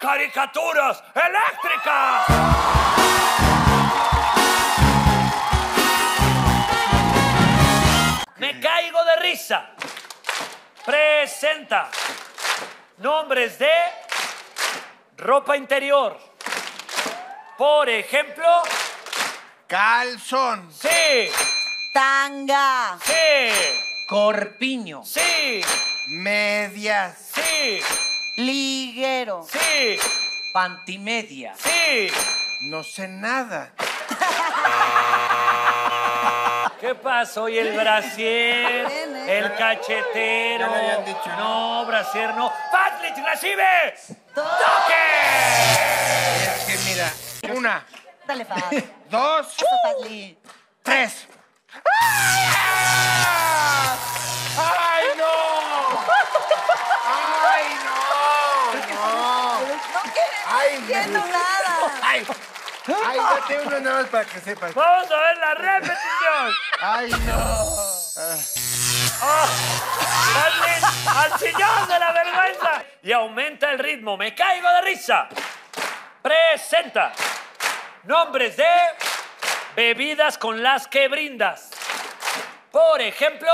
caricaturas eléctricas. Me caigo de risa. Presenta nombres de ropa interior. Por ejemplo, Calzón. sí, Tanga. sí, Corpiño. sí, Medias. sí, Liguero. sí, Pantimedia. sí. No sé nada. ¿Qué pasó? ¿Y el brasier? ¿eh? ¿El cachetero? Ya le habían dicho. No, brasier no. ¡Fatlich recibe! ¡Toque! Es que mira. Una, Dale, Faz. dos, Eso, tres. ¡Ah! ¡Ay, no entiendo no! nada. ¡Ay! ¡Ay, date uno nada más para que sepas! Vamos a ver la repetición. ¡Ay, no! Fatlich al sillón de la vergüenza. Y aumenta el ritmo. Me caigo de risa. Presenta nombres de bebidas con las que brindas. Por ejemplo,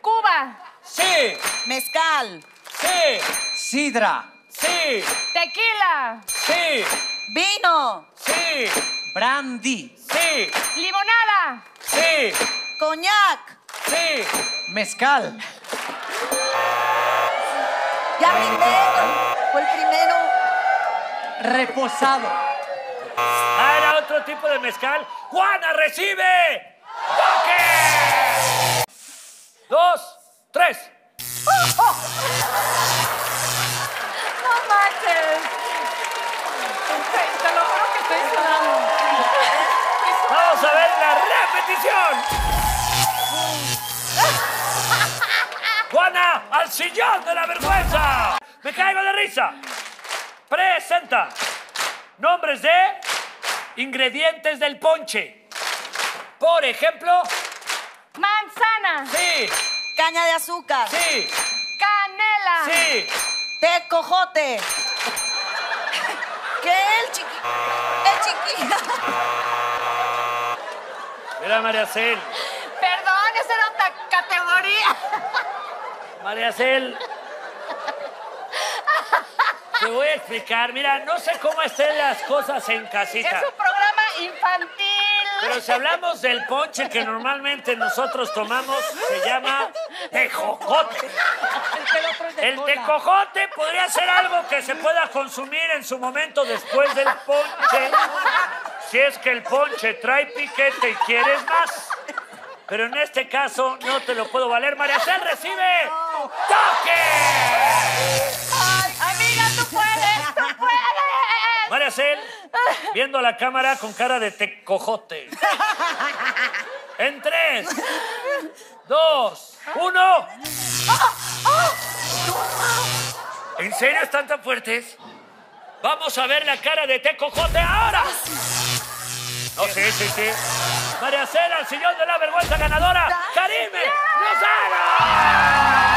Cuba, sí, Mezcal. sí, Sidra. Sí, tequila, sí, Vino. sí, Brandy. sí, limonada, sí, Coñac. sí. Mezcal. Ya brindé. Fue el primero. Reposado. Ah, era otro tipo de mezcal. ¡Juana recibe! ¡Toque! Dos, tres. Repetición. Juana, al sillón de la vergüenza. Me caigo de risa. Presenta nombres de ingredientes del ponche. Por ejemplo, Manzana, sí, Caña de azúcar. sí, canela, sí. Tecojote. ¿Qué? El chiqui... El chiquillo. Mira, María Cel. Perdón, esa era otra categoría. María Cel. Te voy a explicar. Mira, no sé cómo estén las cosas en casita. Es un programa infantil. Pero si hablamos del ponche que normalmente nosotros tomamos, se llama tejocote. El tecojote podría ser algo que se pueda consumir en su momento después del ponche. Es que el ponche trae piquete y quieres más. Pero en este caso no te lo puedo valer. María Cel recibe toque. Amiga, tú puedes, tú puedes. María Cel, viendo a la cámara con cara de tecojote. En tres, dos, uno. ¿En serio están tan fuertes? Vamos a ver la cara de tecojote ahora. Sí, sí, sí. María Cel, al sillón de la vergüenza ganadora. Karime Lozano.